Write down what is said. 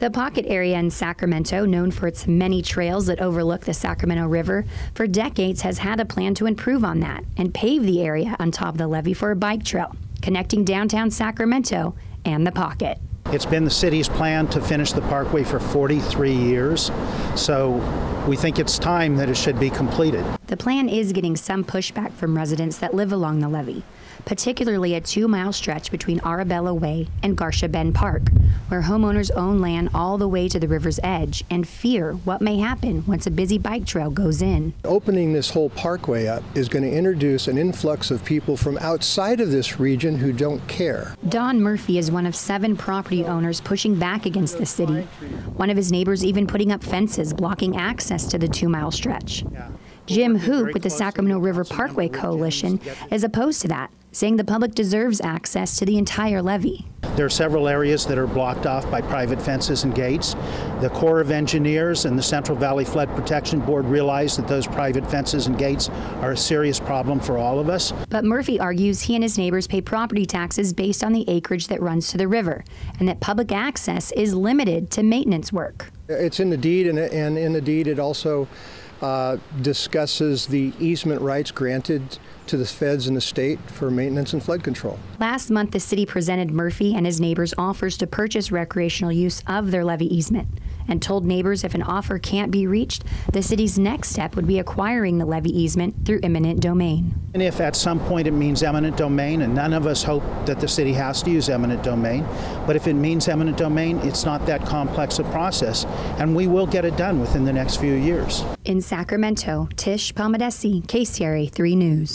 The Pocket area in Sacramento, known for its many trails that overlook the Sacramento River, for decades has had a plan to improve on that and pave the area on top of the levee for a bike trail connecting downtown Sacramento and the Pocket. It's been the city's plan to finish the parkway for 43 years, so we think it's time that it should be completed. The plan is getting some pushback from residents that live along the levee, particularly a two mile stretch between Arabella Way and Garcia Bend Park, where homeowners own land all the way to the river's edge and fear what may happen once a busy bike trail goes in. Opening this whole parkway up is going to introduce an influx of people from outside of this region who don't care. Don Murphy is one of seven property owners pushing back against the city. One of his neighbors even putting up fences blocking access to the two mile stretch. Jim Hoop with the Sacramento River Parkway Coalition is opposed to that, saying the public deserves access to the entire levee. There are several areas that are blocked off by private fences and gates. The Corps of Engineers and the Central Valley Flood Protection Board realize that those private fences and gates are a serious problem for all of us. But Murphy argues he and his neighbors pay property taxes based on the acreage that runs to the river, and that public access is limited to maintenance work. It's in the deed, and, and in the deed, it also uh, discusses the easement rights granted to the feds and the state for maintenance and flood control. Last month, the city presented Murphy and his neighbors offers to purchase recreational use of their levee easement and told neighbors if an offer can't be reached, the city's next step would be acquiring the levee easement through eminent domain. And if at some point it means eminent domain, and none of us hope that the city has to use eminent domain, but if it means eminent domain, it's not that complex a process, and we will get it done within the next few years. In Sacramento, Tish Palamidessi, KCRA 3 News.